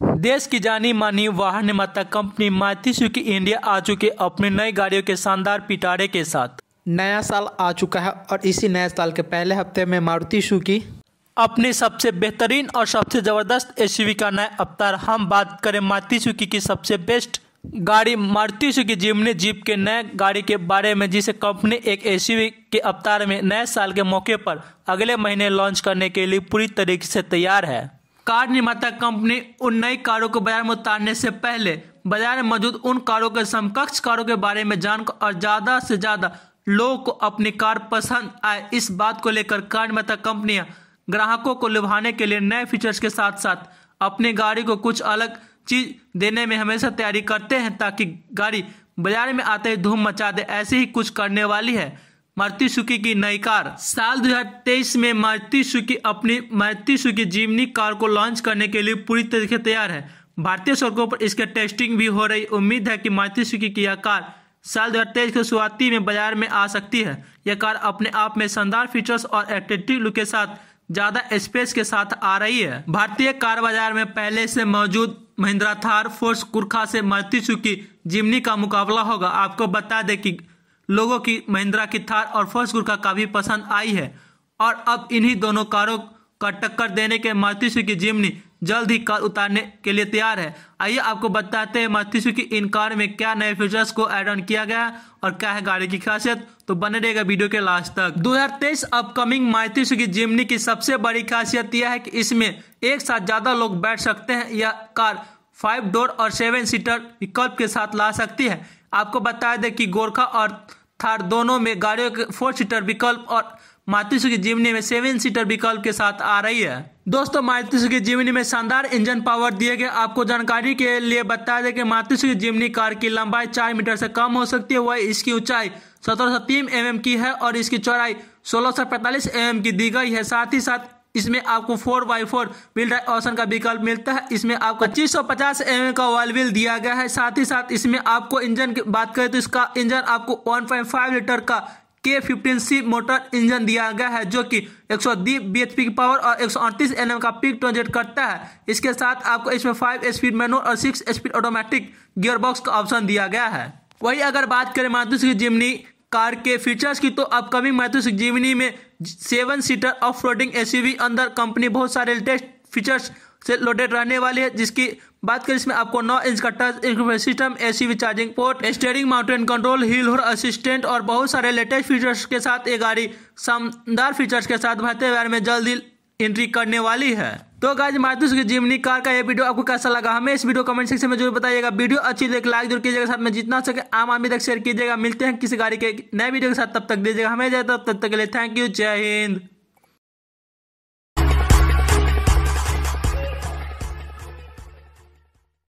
देश की जानी मानी वाहन निर्माता कंपनी मारुति सुजुकी इंडिया आ चुकी अपनी नई गाड़ियों के शानदार पिटारे के साथ। नया साल आ चुका है और इसी नए साल के पहले हफ़्ते में मारुति सुजुकी अपनी सबसे बेहतरीन और सबसे ज़बरदस्त एस का नया अवतार हम बात करें मारुति सुजुकी की सबसे बेस्ट गाड़ी मारुति सुजुकी जिमनी जीप के नए गाड़ी के बारे में जिसे कंपनी एक एस के अवतार में नए साल के मौके पर अगले महीने लॉन्च करने के लिए पूरी तरीके से तैयार है। कार निर्माता कंपनी उन नई कारों को बाज़ार में उतारने से पहले बाज़ार में मौजूद उन कारों के समकक्ष कारों के बारे में जानकर और ज़्यादा से ज़्यादा लोगों को अपनी कार पसंद आए। इस बात को लेकर कार निर्माता कंपनियाँ ग्राहकों को लुभाने के लिए नए फीचर्स के साथ साथ अपनी गाड़ी को कुछ अलग चीज़ देने में हमेशा तैयारी करते हैं ताकि गाड़ी बाज़ार में आते ही धूम मचा दे। ऐसे ही कुछ करने वाली है। मारुति सुजुकी की नई कार। साल 2023 में मारुति सुजुकी अपनी मारुति सुजुकी जिमनी कार को लॉन्च करने के लिए पूरी तरीके तैयार है। भारतीय सड़कों पर इसके टेस्टिंग भी हो रही। उम्मीद है कि मारुति सुजुकी की यह कार साल 2023 के शुरुआती में बाज़ार में आ सकती है। यह कार अपने आप में शानदार फीचर्स और एट्रेक्टिव लुक के साथ ज़्यादा स्पेस के साथ आ रही है। भारतीय कार बाज़ार में पहले से मौजूद महिंद्रा थार फोर्स कुरखा से मारुति सुजुकी जिमनी का मुकाबला होगा। आपको बता दें कि लोगों की महिंद्रा की थार और फोर्स कुरखा काफ़ी पसंद आई है। और अब इन्हीं दोनों कारों का टक्कर देने के मारुति सुजुकी जिमनी जल्द ही कार उतारने के लिए तैयार है। आइए आपको बताते हैं मारुति सुजुकी इन कार में क्या नए फीचर्स को एड ऑन किया गया है और क्या है गाड़ी की खासियत। तो बने रहेगा वीडियो के लास्ट तक। 2023 अपकमिंग मारुति सुजुकी जिमनी की सबसे बड़ी खासियत यह है कि इसमें एक साथ ज़्यादा लोग बैठ सकते हैं। यह कार फाइव डोर और सेवन सीटर विकल्प के साथ ला सकती है। आपको बता दें कि गोरखा और थार दोनों में गाड़ियों के फोर सीटर विकल्प और मारुति सुजुकी जिमनी में सेवन सीटर विकल्प के साथ आ रही है। दोस्तों, मारुति सुजुकी जिमनी में शानदार इंजन पावर दिए गए। आपको जानकारी के लिए बता दें कि मारुति सुजुकी जिमनी कार की लंबाई चार मीटर से कम हो सकती है। वह इसकी ऊंचाई सत्रह सौ तीन एम की है और इसकी चौड़ाई सोलह सौ पैंतालीस एम की दी गई है। साथ ही साथ इसमें आपको four by four wheel drive option का विकल्प मिलता है। इसमें आपको पच्चीस सौ पचास एम का ऑयल व्हील दिया गया है। साथ ही साथ इसमें आपको इंजन की बात करें तो इसका इंजन आपको 1.5 लीटर का के फिफ्टीन सी मोटर इंजन दिया गया है, जो कि 100 बी एच की पावर और एक सौ अड़तीस एन का पीक ट्रांजेट करता है। इसके साथ आपको इसमें फाइव स्पीड मैनुअल और सिक्स स्पीड ऑटोमेटिक गियरबॉक्स का ऑप्शन दिया गया है। वही अगर बात करें मारुति जिमनी कार के फीचर्स की तो अपकमिंग मारुति जीवनी में seven seater off roading SUV अंदर कंपनी बहुत सारे लेटेस्ट फीचर्स से लोडेड रहने वाली है, जिसकी बात करें इसमें आपको 9 इंच का touch system ACV charging port steering mounted control hill hold assistant और बहुत सारे लेटेस्ट फीचर्स के साथ ये गाड़ी शानदार फीचर्स के साथ भारतीय बाज़ार में जल्दी एंट्री करने वाली है। तो guys Maruti Suzuki Jimny car का ये वीडियो आपको कैसा लगा? हमें इस वीडियो कमेंट सेक्शन में ज़रूर बताइएगा। वीडियो अच्छी लाइक ज़रूर कीजिएगा। साथ में जितना सके आम आदमी तक शेयर कीजिएगा। मिलते हैं किसी गाड़ी के नए वीडियो के साथ। तब तक दीजिएगा हमें जाए तब तक के लिए थैंक यू जय हिंद।